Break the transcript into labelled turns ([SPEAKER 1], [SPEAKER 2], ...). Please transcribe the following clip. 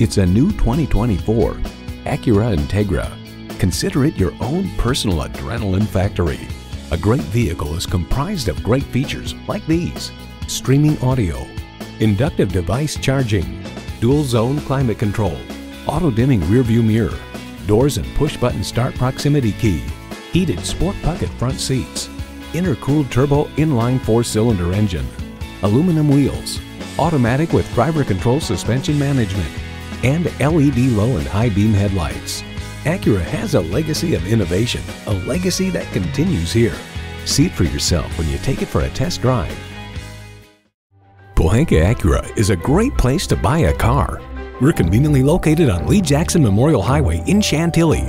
[SPEAKER 1] It's a new 2024 Acura Integra. Consider it your own personal adrenaline factory. A great vehicle is comprised of great features like these. Streaming audio, inductive device charging, dual zone climate control, auto dimming rearview mirror, doors and push button start proximity key, heated sport bucket front seats, intercooled turbo inline four cylinder engine, aluminum wheels, automatic with driver control suspension management, and LED low and high beam headlights. Acura has a legacy of innovation, a legacy that continues here. See it for yourself when you take it for a test drive. Pohanka Acura is a great place to buy a car. We're conveniently located on Lee Jackson Memorial Highway in Chantilly